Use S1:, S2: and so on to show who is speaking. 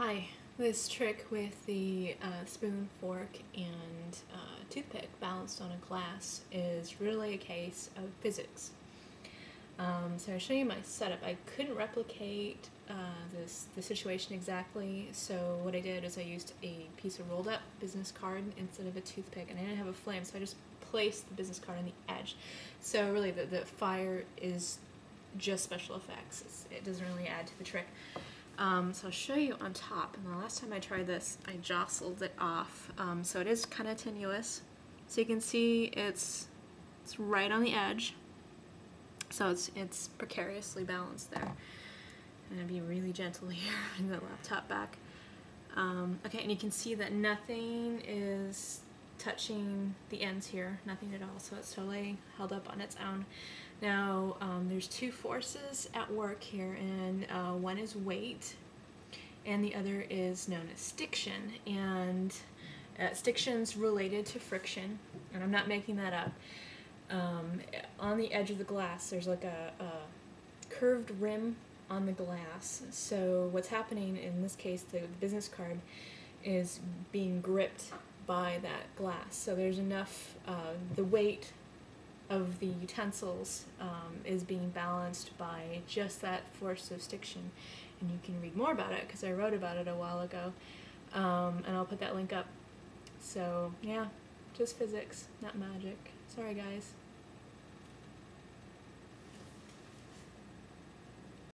S1: Hi, this trick with the uh, spoon, fork, and uh, toothpick balanced on a glass is really a case of physics. Um, so I'll show you my setup. I couldn't replicate uh, this the situation exactly, so what I did is I used a piece of rolled up business card instead of a toothpick, and I didn't have a flame, so I just placed the business card on the edge. So really the, the fire is just special effects. It's, it doesn't really add to the trick. Um, so I'll show you on top. And the last time I tried this, I jostled it off. Um, so it is kind of tenuous. So you can see it's it's right on the edge. So it's it's precariously balanced there. And I'd be really gentle here in the laptop back. Um, okay, and you can see that nothing is touching the ends here, nothing at all, so it's totally held up on its own. Now, um, there's two forces at work here, and uh, one is weight, and the other is known as stiction, and uh, stiction's related to friction, and I'm not making that up. Um, on the edge of the glass, there's like a, a curved rim on the glass, so what's happening in this case, the business card, is being gripped by that glass. So there's enough, uh, the weight of the utensils um, is being balanced by just that force of stiction. And you can read more about it because I wrote about it a while ago. Um, and I'll put that link up. So, yeah, just physics, not magic. Sorry, guys.